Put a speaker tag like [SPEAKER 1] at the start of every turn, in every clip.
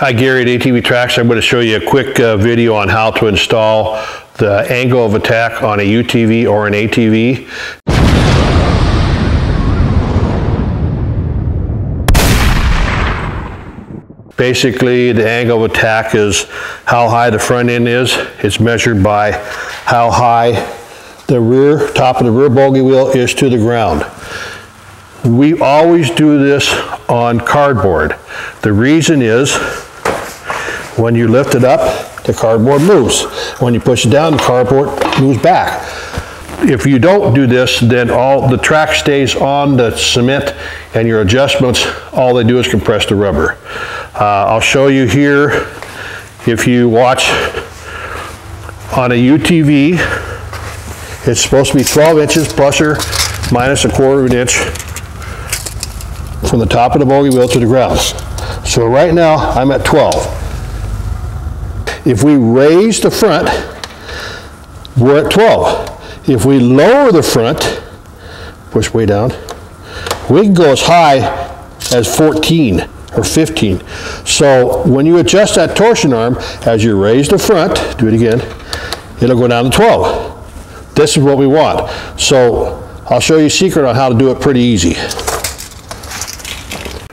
[SPEAKER 1] Hi, Gary at ATV Tracks. I'm going to show you a quick uh, video on how to install the angle of attack on a UTV or an ATV. Basically, the angle of attack is how high the front end is. It's measured by how high the rear, top of the rear bogie wheel is to the ground. We always do this on cardboard. The reason is when you lift it up, the cardboard moves. When you push it down, the cardboard moves back. If you don't do this, then all the track stays on the cement and your adjustments, all they do is compress the rubber. Uh, I'll show you here, if you watch on a UTV, it's supposed to be 12 inches plus or minus a quarter of an inch from the top of the bogie wheel to the ground. So right now, I'm at 12. If we raise the front, we're at 12. If we lower the front, push way down, we can go as high as 14 or 15. So when you adjust that torsion arm, as you raise the front, do it again, it'll go down to 12. This is what we want. So I'll show you a secret on how to do it pretty easy.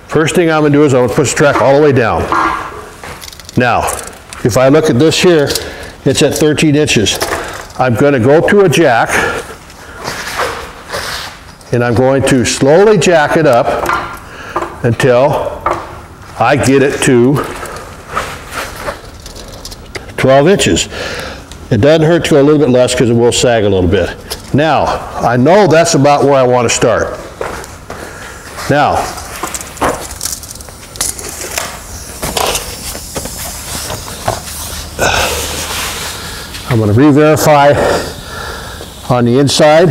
[SPEAKER 1] First thing I'm gonna do is I'm gonna push the track all the way down. Now, if I look at this here, it's at 13 inches. I'm going to go to a jack and I'm going to slowly jack it up until I get it to 12 inches. It doesn't hurt to go a little bit less because it will sag a little bit. Now, I know that's about where I want to start. Now, I'm going to re-verify on the inside.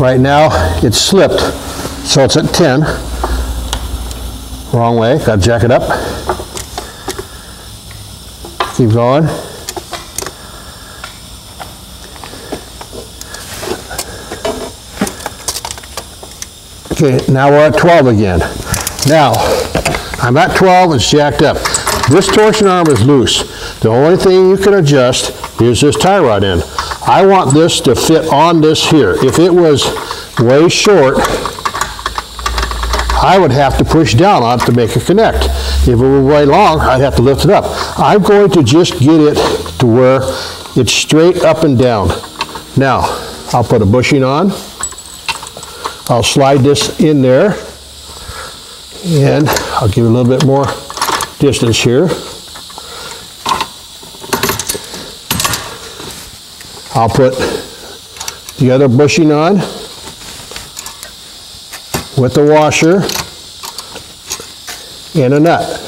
[SPEAKER 1] Right now, it's slipped, so it's at 10. Wrong way, got to jack it up. Keep going. Okay, now we're at 12 again. Now, I'm at 12, it's jacked up. This torsion arm is loose. The only thing you can adjust is this tie rod end. I want this to fit on this here. If it was way short, I would have to push down on it to make it connect. If it were way long, I'd have to lift it up. I'm going to just get it to where it's straight up and down. Now, I'll put a bushing on. I'll slide this in there. And I'll give it a little bit more distance here. I'll put the other bushing on with the washer and a nut.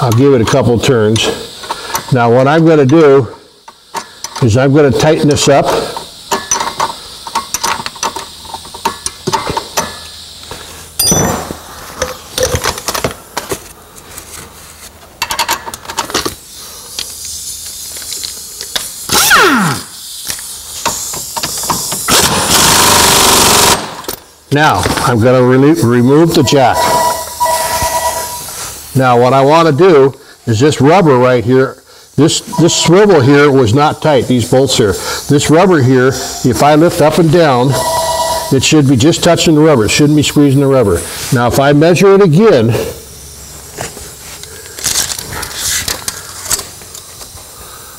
[SPEAKER 1] I'll give it a couple turns. Now what I'm going to do is I'm going to tighten this up. Now, I'm going to remove the jack. Now, what I want to do is this rubber right here this, this swivel here was not tight, these bolts here. This rubber here, if I lift up and down, it should be just touching the rubber. It shouldn't be squeezing the rubber. Now if I measure it again,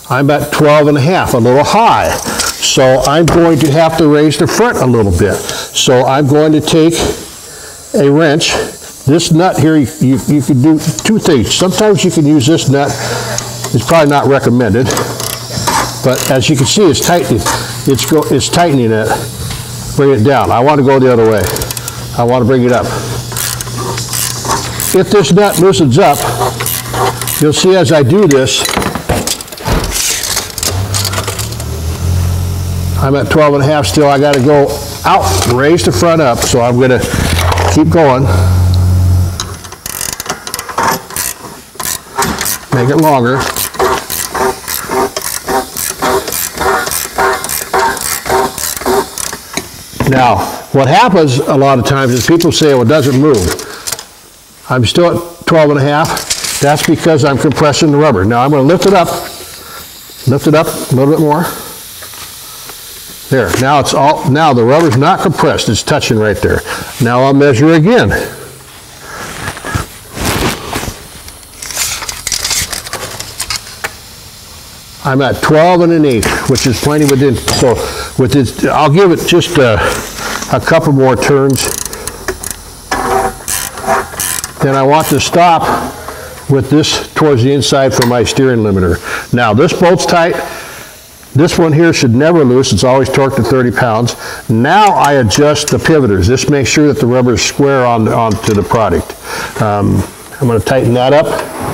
[SPEAKER 1] I'm at 12 and a half, a little high. So I'm going to have to raise the front a little bit. So I'm going to take a wrench. This nut here, you, you, can do two things. Sometimes you can use this nut it's probably not recommended, but as you can see, it's tightening. It's go, it's tightening it. Bring it down. I want to go the other way. I want to bring it up. If this nut loosens up, you'll see as I do this, I'm at 12 and a half still. I got to go out, raise the front up. So I'm going to keep going. Make it longer. Now, what happens a lot of times is people say, well, it doesn't move. I'm still at 12 and a half. That's because I'm compressing the rubber. Now I'm going to lift it up, lift it up a little bit more. There, now it's all, now the rubber's not compressed, it's touching right there. Now I'll measure again. I'm at 12 and an eighth, which is plenty within, so with this, I'll give it just a, a couple more turns. Then I want to stop with this towards the inside for my steering limiter. Now this bolt's tight. This one here should never loose. It's always torqued to 30 pounds. Now I adjust the pivoters. This makes sure that the rubber is square on, onto the product. Um, I'm going to tighten that up.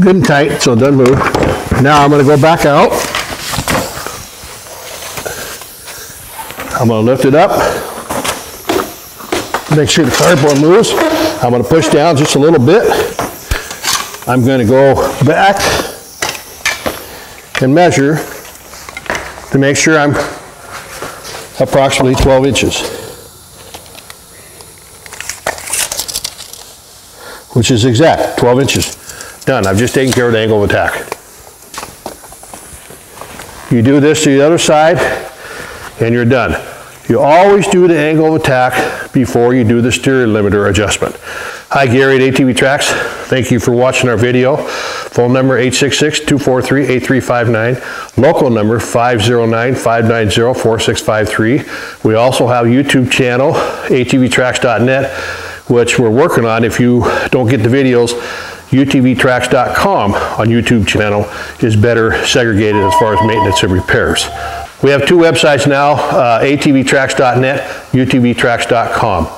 [SPEAKER 1] Good and tight so it doesn't move. Now I'm going to go back out. I'm going to lift it up. Make sure the cardboard moves. I'm going to push down just a little bit. I'm going to go back and measure to make sure I'm approximately 12 inches. Which is exact, 12 inches. Done. I've just taken care of the angle of attack. You do this to the other side, and you're done. You always do the angle of attack before you do the steering limiter adjustment. Hi, Gary at ATV Tracks. Thank you for watching our video. Phone number 866-243-8359. Local number 509-590-4653. We also have YouTube channel, atvtracks.net, which we're working on. If you don't get the videos, utvtracks.com on YouTube channel is better segregated as far as maintenance and repairs. We have two websites now, uh, atvtracks.net, utvtracks.com.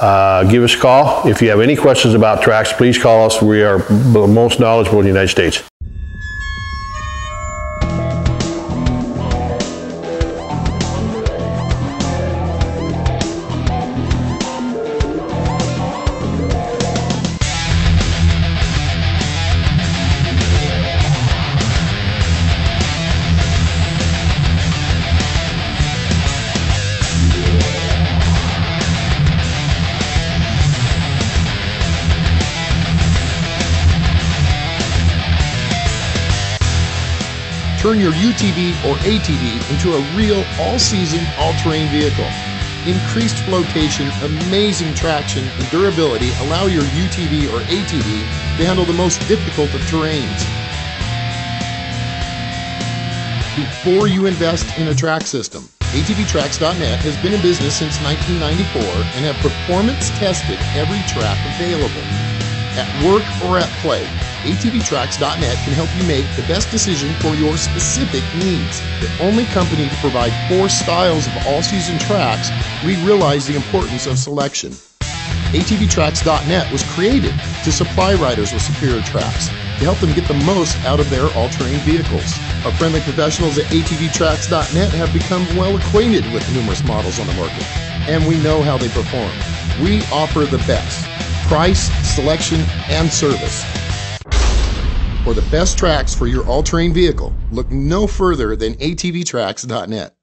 [SPEAKER 1] Uh, give us a call. If you have any questions about tracks, please call us. We are the most knowledgeable in the United States.
[SPEAKER 2] Turn your UTV or ATV into a real all-season, all-terrain vehicle. Increased flotation, amazing traction, and durability allow your UTV or ATV to handle the most difficult of terrains. Before you invest in a track system, ATVTracks.net has been in business since 1994 and have performance tested every track available. At work or at play, ATVTracks.net can help you make the best decision for your specific needs. The only company to provide four styles of all-season tracks, we realize the importance of selection. ATVTracks.net was created to supply riders with superior tracks to help them get the most out of their all-terrain vehicles. Our friendly professionals at ATVTracks.net have become well acquainted with numerous models on the market, and we know how they perform. We offer the best price, selection, and service. For the best tracks for your all-terrain vehicle, look no further than atvtracks.net.